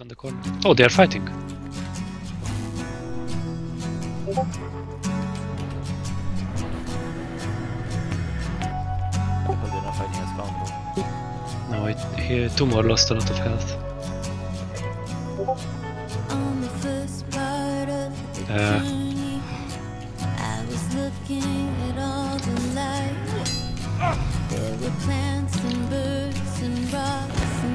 on the corner. Oh, they are fighting. No, I hear two more lost a lot of health. Uh, ah. there were plants and birds and rocks.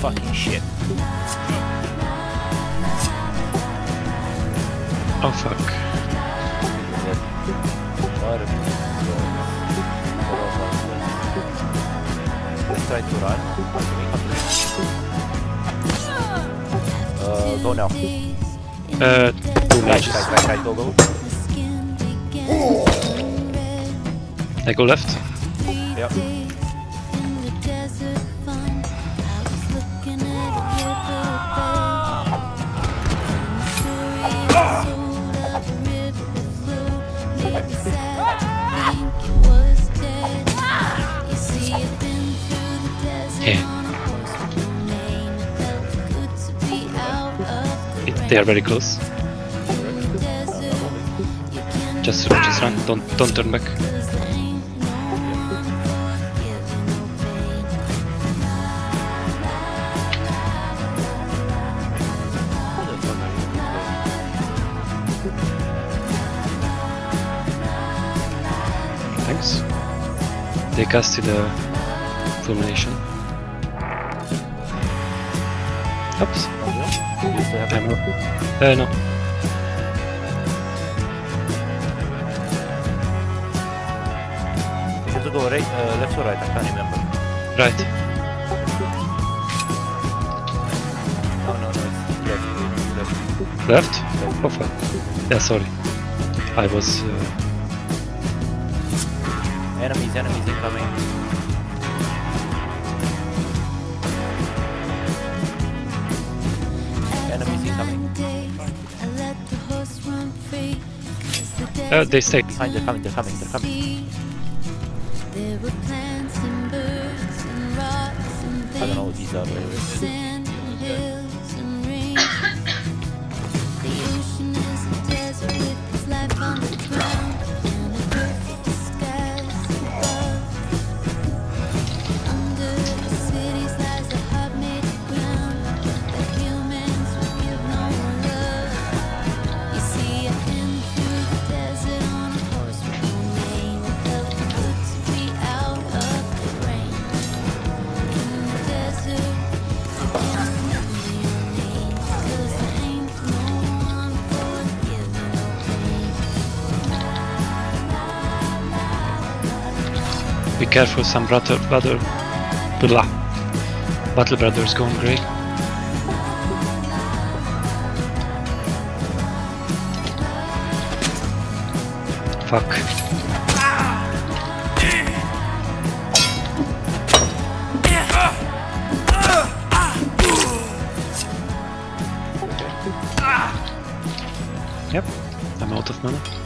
fucking shit. Oh fuck. Try to run. Uh, go now. Uh, right, right, right, right, go, go. I go left. Yep. Yeah. They are very close. Just, just run! Don't, don't turn back. Take They casted the fulmination. Oops. Damn. Uh, no. Go right, uh, left or right, I can't remember. Right. Oh, no, no, no, left. Left? left. Oh, fuck. Yeah, sorry. I was... Uh, Enemies, enemies incoming. Enemies incoming. Oh, they stay. Behind, they're coming, they're coming, they're coming. I don't know what these are, Be careful, some brother, brother, blah. Battle Brothers going great. Fuck. Yep, I'm out of money.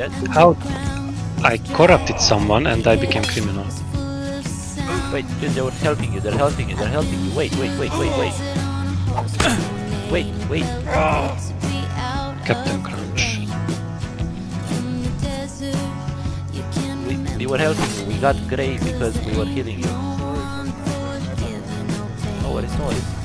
dead? How? I corrupted someone and I became criminal. Wait, dude, they were helping you. They're helping you. They're helping you. Wait, wait, wait, wait, wait. wait, wait. Captain Crunch. We, we were helping you. We got gray because we were healing you. Oh, what is noise?